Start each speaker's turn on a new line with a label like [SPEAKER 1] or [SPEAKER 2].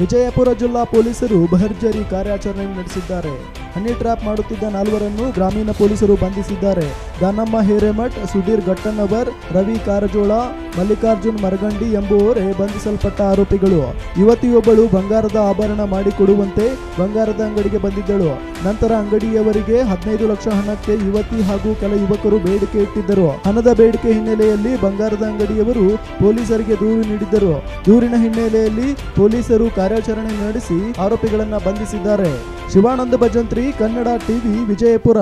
[SPEAKER 1] ವಿಜಯಪುರ ಜಿಲ್ಲಾ ಪೊಲೀಸರು ಭರ್ಜರಿ ಕಾರ್ಯಾಚರಣೆ ನಡೆಸಿದ್ದಾರೆ. ಹನಿ ಟ್ರ್ಯಾಪ್ ಮಾಡುತ್ತಿದ್ದ ನಾಲ್ವರನ್ನು ಗ್ರಾಮೀಣ ಪೊಲೀಸರು ಬಂಧಿಸಿದ್ದಾರೆ. ದಾನಮ್ಮ ಹಿರೇಮಠ್, ಸುಧೀರ್ ಘಟ್ಟನವರ್ ರವಿ ಕಾರಜೋಳ ಮಲ್ಲಿಕಾರ್ಜುನ್ ಮರಗಂಡಿ ಎಂಬುವರೇ ಬಂಧಿಸಲ್ಪಟ್ಟ ಆರೋಪಿಗಳು. ಯುವತಿಯೊಬ್ಬಳು ಬಂಗಾರದ ಆಭರಣ ಮಾಡಿಕೊಡುವಂತೆ ಬಂಗಾರದ ಅಂಗಡಿಗೆ ಬಂದಿದ್ದಳು. ನಂತರ ಅಂಗಡಿಯವರಿಗೆ ಹದಿನೈದು ಲಕ್ಷ ಹಣಕ್ಕೆ ಯುವತಿ ಹಾಗೂ ಕೆಲ ಯುವಕರು ಬೇಡಿಕೆ ಇಟ್ಟಿದ್ದರು. ಹಣದ ಬೇಡಿಕೆ ಹಿನ್ನೆಲೆಯಲ್ಲಿ ಬಂಗಾರದ ಅಂಗಡಿಯವರು ಪೊಲೀಸರಿಗೆ ದೂರು ನೀಡಿದ್ದರು. ದೂರಿನ ಹಿನ್ನೆಲೆಯಲ್ಲಿ ಪೊಲೀಸರು ಕಾರ್ಯಾಚರಣೆ ನಡೆಸಿ ಆರೋಪಿಗಳನ್ನು ಬಂಧಿಸಿದ್ದಾರೆ. ಶಿವಾನಂದ ಭಜಂತ್ರಿ, ಕನ್ನಡ ಟಿವಿ, ವಿಜಯಪುರ.